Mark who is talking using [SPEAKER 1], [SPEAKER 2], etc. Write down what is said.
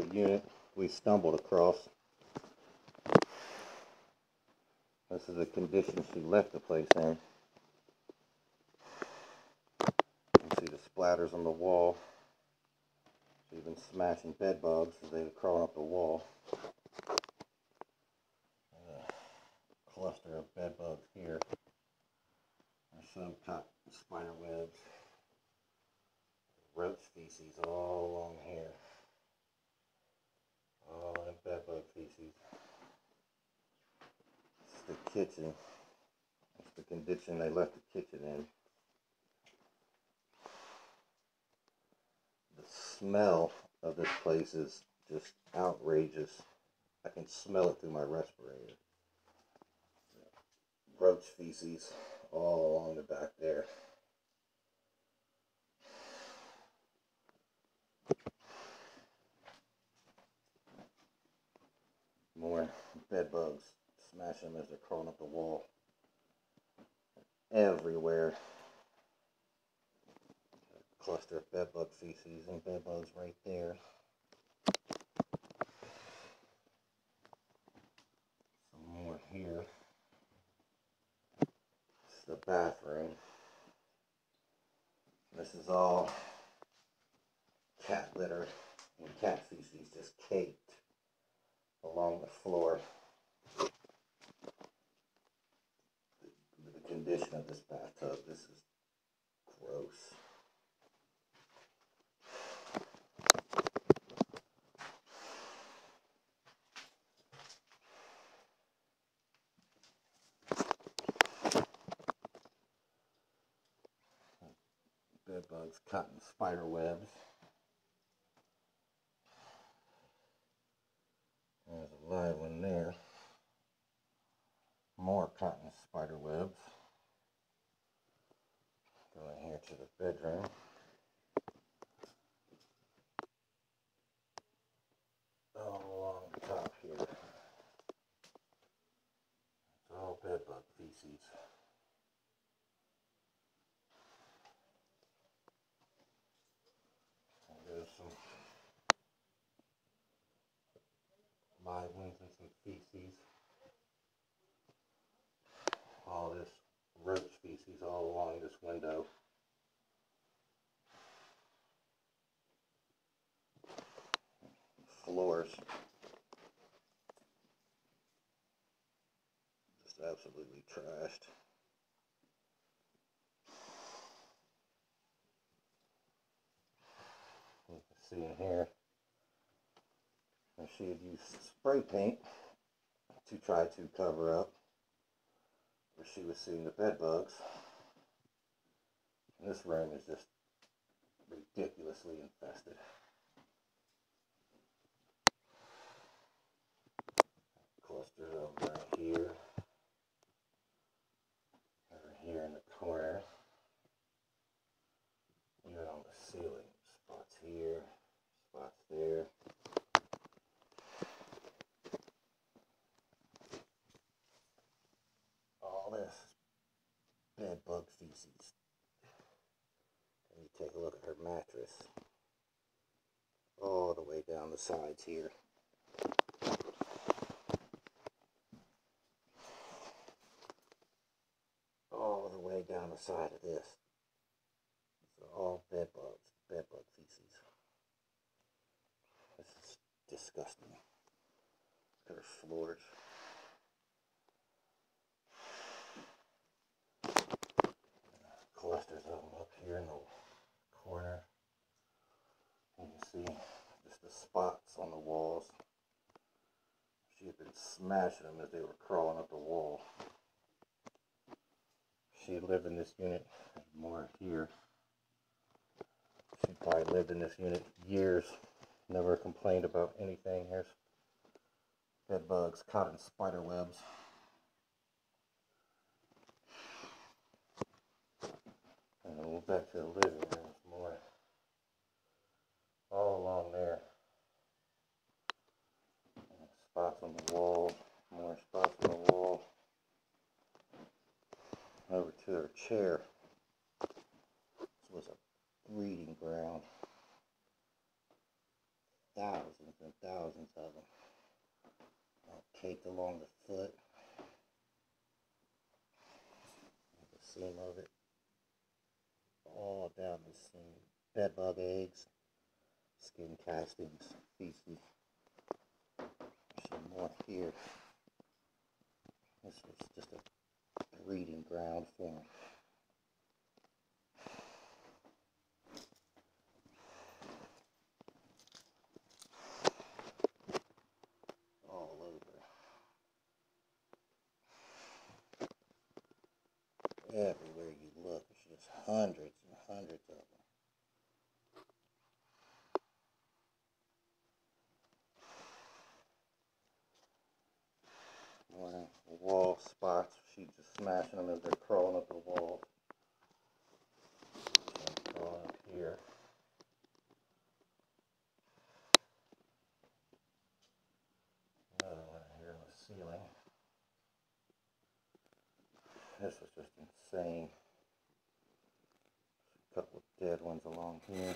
[SPEAKER 1] the unit we stumbled across. This is the condition she left the place in. You can see the splatters on the wall. She's been smashing bed bugs as they were crawling up the wall. Cluster of bed bugs here. There's some top spider webs. Roach feces all along here. All in It's the kitchen. It's the condition they left the kitchen in. The smell of this place is just outrageous. I can smell it through my respirator. Roach feces all along the back there. More bed bugs. Smash them as they're crawling up the wall. Everywhere. Cluster of bed bug feces and bed bugs right there. Some more here. It's the bathroom. This is all cat litter and cat feces just caked along the floor. The, condition of this bathtub, this is gross. Bed bugs, cotton spider webs. There's a live one there. More cotton spider webs. Going here to the bedroom. All along the top here. It's all bed bug feces. And There's some live ones and some feces. All this roach feces all along this window. Floors. Absolutely trashed. You can see in here she had used spray paint to try to cover up where she was seeing the bed bugs. And this room is just ridiculously infested. Clusters of them right here. Over here in the corner. Even on the ceiling. Spots here, spots there. all this bed And you take a look at her mattress. All the way down the sides here. All the way down the side of this. These are all bed bugs, bed bug feces. This is disgusting. Her floors. clusters of them up here in the corner. You can see just the spots on the walls. She had been smashing them as they were crawling up the wall. She lived in this unit more here. She probably lived in this unit years. Never complained about anything. Here's bed bugs, cotton spider webs. Back to the living room. More all along there. Spots on the wall. More spots on the wall. Over to her chair. This was a breeding ground. Thousands thousands and thousands of them. All caked along the foot. The seam of it. All down the seam. Bed bug eggs, skin castings, feces. Some more here. This is just a breeding ground for them. all over. Everywhere you look, there's just hundreds of wall spots, she's just smashing them as they're crawling up the wall. Crawling up here. Another one here on the ceiling. This is just insane. Couple of dead ones along here.